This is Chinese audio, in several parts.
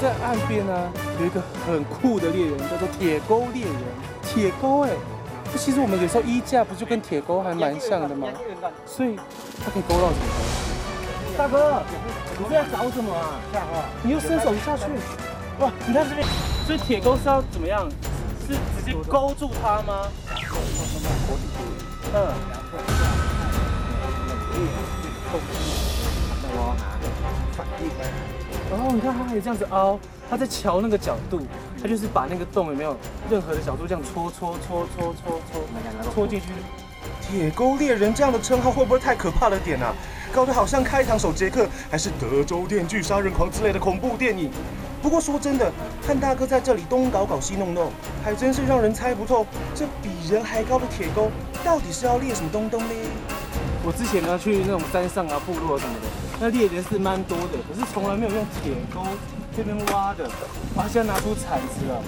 在岸边呢，有一个很酷的猎人，叫做铁钩猎人。铁钩哎，这其实我们有时候衣架不就跟铁钩还蛮像的吗？所以它可以勾到什么东西？大哥，你在找什么啊？你又伸手下去，哇！你看这边，所以铁钩是要怎么样？是直接勾住它吗？嗯。然后你看，它还这样子凹，它在瞧那个角度，它就是把那个洞有没有任何的角度这样戳戳戳戳戳戳戳进去。铁钩猎人这样的称号会不会太可怕了点啊？搞得好像开膛手杰克还是德州电锯杀人狂之类的恐怖电影。不过说真的，看大哥在这里东搞搞西弄弄，还真是让人猜不透，这比人还高的铁钩到底是要猎什么东东呢？我之前呢去那种山上啊、部落什么的，那猎人是蛮多的，可是从来没有用铁钩这边挖的。哇，现在拿出铲子了，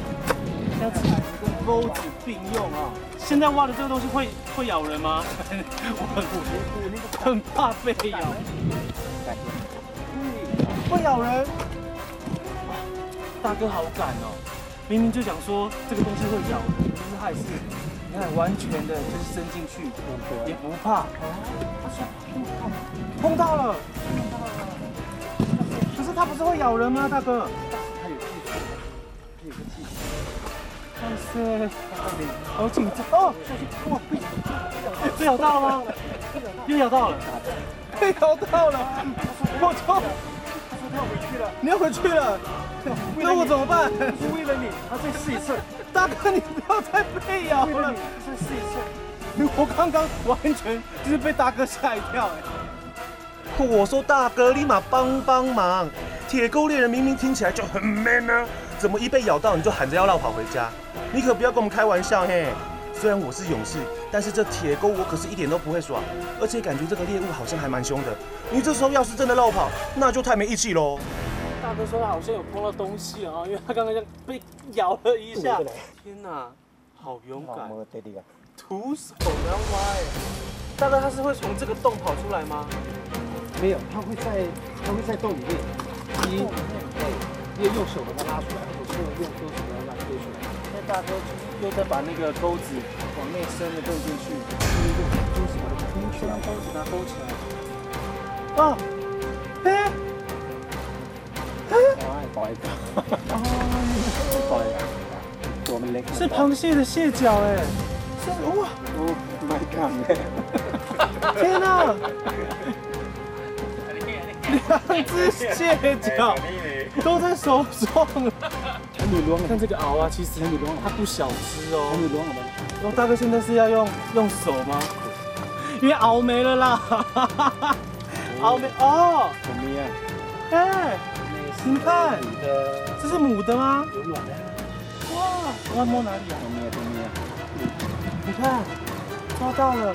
现在铲子跟钩子并用啊。现在挖的这个东西会会咬人吗？我很很怕被咬。会咬人。大哥好敢哦，明明就讲说这个东西会咬人，可是害事。你看，完全的就是伸进去，也不怕。碰到了，碰到了。可是它不是会咬人吗，大哥？它有技术，它有个技术。哇塞，好紧张哦！哇，被咬到了吗？又咬到了，被咬到了。我操！他说他要回去了，你要回去了？那我怎么办？为了你，他再试一次。大哥，你不要再被咬了，再试一次。我刚刚完全就是被大哥吓一跳哎。我说大哥，立马帮帮忙！铁钩猎人明明听起来就很 man 啊，怎么一被咬到你就喊着要绕跑回家？你可不要跟我们开玩笑嘿！虽然我是勇士，但是这铁钩我可是一点都不会耍，而且感觉这个猎物好像还蛮凶的。你这时候要是真的绕跑，那就太没义气喽。大哥说他好像有碰到东西啊，因为他刚刚被咬了一下。天哪，好勇敢！徒手要挖哎！大哥他是会从这个洞跑出来吗？没有，他会在他会在洞里面。你对，用手把它拉出来，或者用钩子把它拉出来。那大哥又在把那个钩子往内伸的更进去，用钩子把它勾起来，钩子它勾起来。啊！是螃蟹的蟹脚哎！哇！哦，My God！天哪！两只蟹脚都在手上了。看这个螯啊，其实它不小只哦。哦，大哥现在是要用用手吗？因为螯没了啦！螯没哦。哎。你看，这是母的吗？有卵的。哇，我要摸哪里啊？都没有，都没有。你看，抓到了。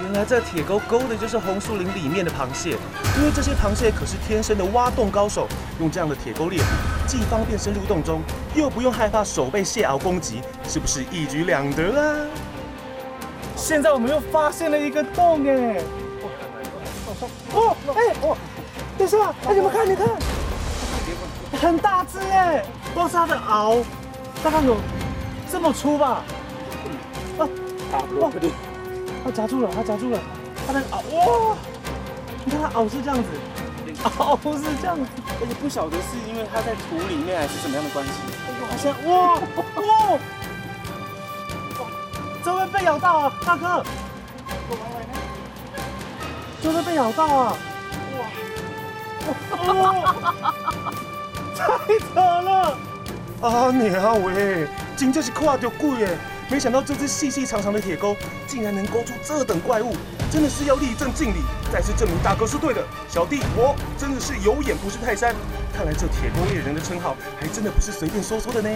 原来这铁钩钩的就是红树林里面的螃蟹，因为这些螃蟹可是天生的挖洞高手，用这样的铁钩猎，既方便深入洞中，又不用害怕手被蟹螯攻击，是不是一举两得啊？现在我们又发现了一个洞哎！哦，哎，哦，等一下，哎，你们看，你看。很大只耶！哇是，它的螯大概有这么粗吧？啊，哇，它夹住了，它夹住了，它的螯哇！你看它螯是这样子，螯是这样子，而且不晓得是因为它在土里面还是什么样的关系。好像哇哇！怎么会被咬到啊，大哥？怎么会被咬到啊？哇！哇！太惨了！阿娘喂，真正是跨掉鬼耶！没想到这只细细长长的铁钩，竟然能勾出这等怪物，真的是要立正敬礼，再次证明大哥是对的。小弟我真的是有眼不识泰山，看来这铁钩猎人的称号，还真的不是随便说说的呢。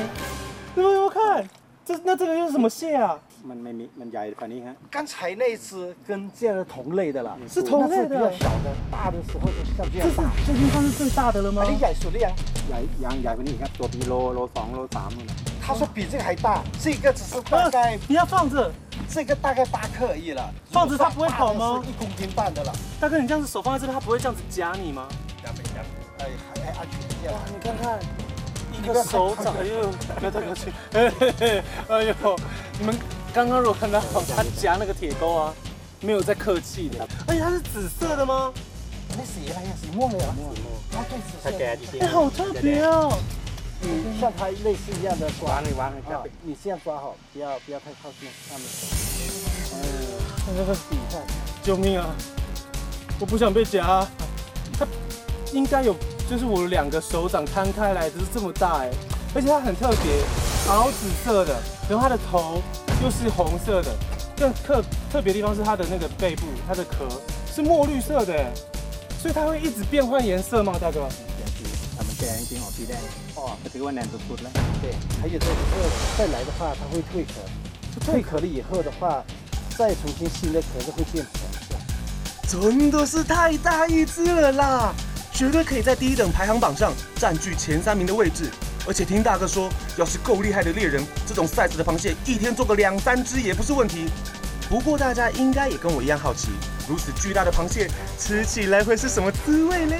你们看，这那这个又是什么蟹啊？蛮蛮蛮大的，你看，刚才那只跟这样的同类的了，是同类的，比较小的，大的时候就像这样大。这是这已经算是最大的了吗？你养熟的呀？养养养，你看多比罗罗双罗三了。他说比这个还大，这个只是大概你要放着，这个大概八克而已了。放着它不会跑吗？一公斤半的了。大哥，你这样子手放在这边，它不会这样子夹你吗？夹没夹？哎，还还安全一点。哇，你看看，一个手掌，哎呦，不要太客气。哎嘿嘿哎呦，你们刚刚如果看到他夹那个铁钩啊，没有在客气的。而且它是紫色的吗？那是来呀，是墨呀，它对紫色。哎，好特别哦！你像它类似一样的抓，你玩一下，你这样抓好，不要不要太靠近上面。哎，救命啊！我不想被夹、啊。它应该有，就是我两个手掌摊开来，就是这么大哎、而且它很特别，好紫色的，然后它的头就是红色的更特特别的地方是它的那个背部它的壳是墨绿色的所以它会一直变换颜色吗大哥变一点好期待哦这个问难度不来对还有这个再来的话它会退壳蜕退壳了以后的话再重新新的壳子会变红色真的是太大一只了啦绝对可以在第一等排行榜上占据前三名的位置。而且听大哥说，要是够厉害的猎人，这种 size 的螃蟹一天做个两三只也不是问题。不过大家应该也跟我一样好奇，如此巨大的螃蟹吃起来会是什么滋味呢？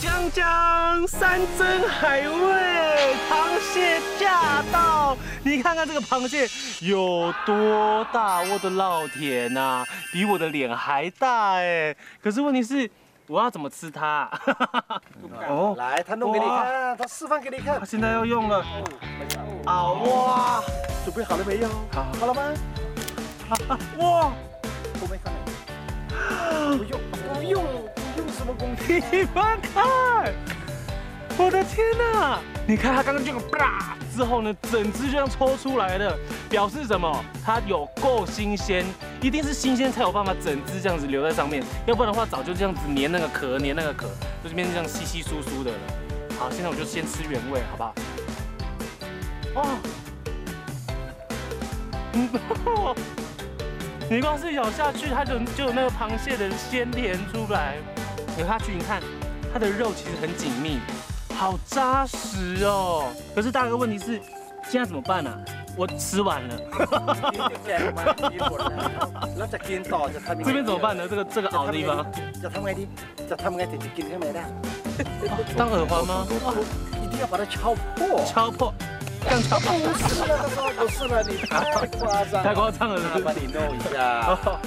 江江山珍海味，螃蟹驾到！你看看这个螃蟹有多大，我的老天呐、比我的脸还大哎！可是问题是，我要怎么吃它？哦，来，他弄给你看，他示范给你看他。现在要用了，啊哇，准备好了没有？好好了吗？哇！我没看到。不用，不用，不用什么工具。你们看，我的天哪！你看它刚刚这个啪之后呢，整只就这样抽出来的，表示什么？它有够新鲜，一定是新鲜才有办法整只这样子留在上面，要不然的话早就这样子粘那个壳，粘那个壳，就是变成这样稀稀疏疏的了。好，现在我就先吃原味，好不好？哇，嗯，你光是咬下去，它就就有那个螃蟹的鲜甜出来。咬下去，你看它的肉其实很紧密，好扎实哦。可是大哥，问题是现在怎么办呢、啊？我吃完了，แจกมามีผลแล้วแล้วจะกินต่อจะทำยังไง 这边怎么办呢？这个这个凹的地方จะทำไงดีจะทำไงถึงจะกินข้างในได้ 当耳环吗？一定要把它敲破。敲破，更敲破，不是了，不是了，你太夸张了。太夸张了，是不是？帮你弄一下。哦，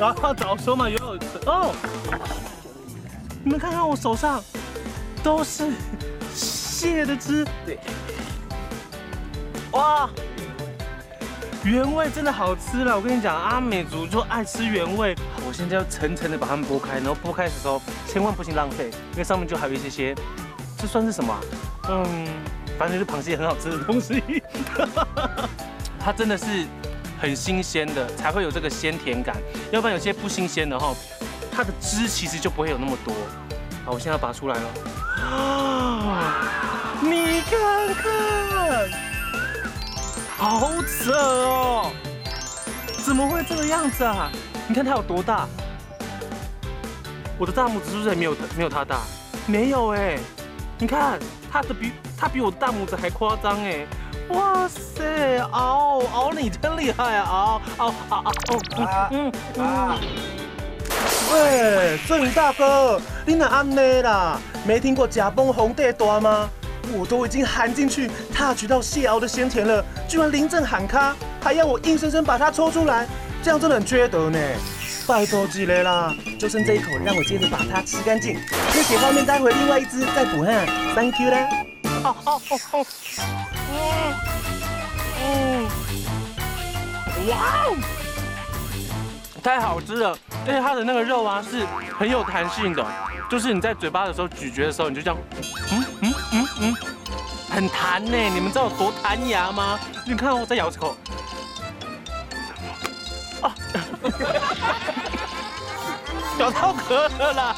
然后早说嘛，有有哦，你们看看我手上都是蟹的汁，对，哇， 原味真的好吃了。我跟你讲，阿美族就爱吃原味。我现在要层层的把它们剥开，然后剥开的时候千万不行浪费，因为上面就还有一些些，这算是什么啊、嗯，反正就是螃蟹很好吃的东西。它真的是很新鲜的，才会有这个鲜甜感，要不然有些不新鲜的哈，它的汁其实就不会有那么多。好，我现在要拔出来了。啊，你看看，好扯哦！怎么会这个样子啊？你看它有多大？我的大拇指是不是还没有没有它大？没有哎，你看它的比它比我的大拇指还夸张哎！哇塞，熬熬你真厉害啊！熬熬熬熬哦，嗯嗯啊喂，振宇大哥，你哪安内啦？没听过假崩红地大吗？我都已经含进去，touch 到蟹熬的鲜甜了，居然临阵喊卡，还要我硬生生把它抽出来，这样真的很缺德呢。拜托几雷啦，就剩这一口，让我接着把它吃干净。谢谢，画面待会另外一只再补哈，Thank you 啦。哦哦哦哦，嗯，哇哦，太好吃了！而且它的那个肉啊是很有弹性的，就是你在嘴巴的时候咀嚼的时候，你就这样，嗯嗯嗯嗯，很弹呢。你们知道有多弹牙吗？你看我再咬一口，啊，咬到壳了啦！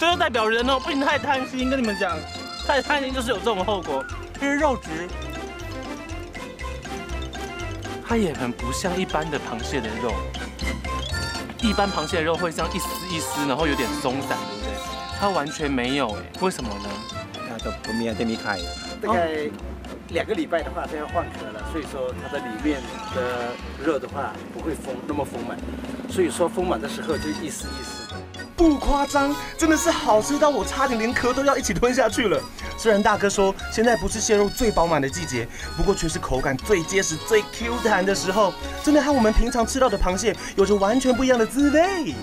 这就代表人哦，不能太贪心，跟你们讲。太贪心就是有这种后果。这是肉质，它也很不像一般的螃蟹的肉。一般螃蟹的肉会这样一丝一丝，然后有点松散，对不对？它完全没有哎，为什么呢？大概两个礼拜的话都要换壳了所以说它的里面的热的话不会丰那么丰满。所以说丰满的时候就一丝一丝的不夸张真的是好吃到我差点连壳都要一起吞下去了。虽然大哥说现在不是蟹肉最饱满的季节不过却是口感最结实最 q 弹的时候真的和我们平常吃到的螃蟹有着完全不一样的滋味。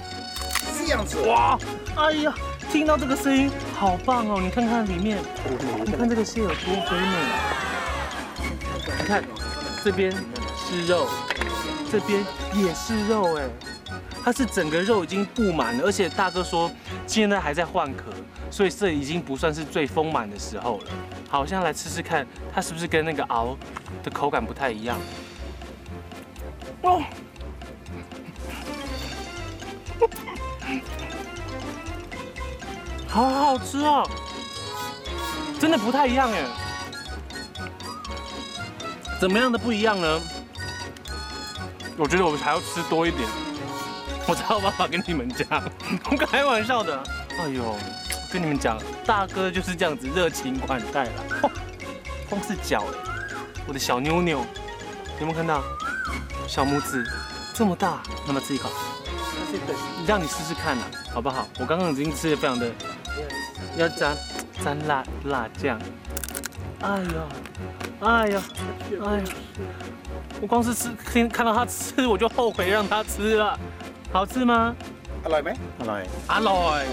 这样子哇哎呀听到这个声音好棒哦！你看看里面，你看这个蟹有多肥美。你看这边是肉，这边也是肉哎，它是整个肉已经布满了，而且大哥说现在还在换壳，所以这已经不算是最丰满的时候了。好，现在来吃吃看，它是不是跟那个熬的口感不太一样？好好吃哦，真的不太一样哎。怎么样的不一样呢？我觉得我们还要吃多一点，我才有办法跟你们讲。我开玩笑的。哎呦，跟你们讲，大哥就是这样子热情款待了。光是脚，我的小妞妞，有没有看到？小拇指这么大，那么吃一口。让你试试看呐，好不好？我刚刚已经吃的非常的，要沾沾辣辣酱。哎呦，哎呦，哎呦！我光是吃听看到他吃，我就后悔让他吃了。好吃吗？阿来没？阿来，阿来，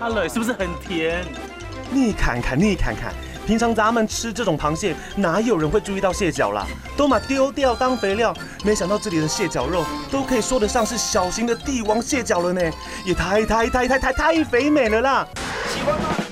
阿来是不是很甜？你看看，你看看。平常咱们吃这种螃蟹，哪有人会注意到蟹脚啦？都把丢掉当肥料。没想到这里的蟹脚肉都可以说得上是小型的帝王蟹脚了呢，也太太太太太太肥美了啦！Come on.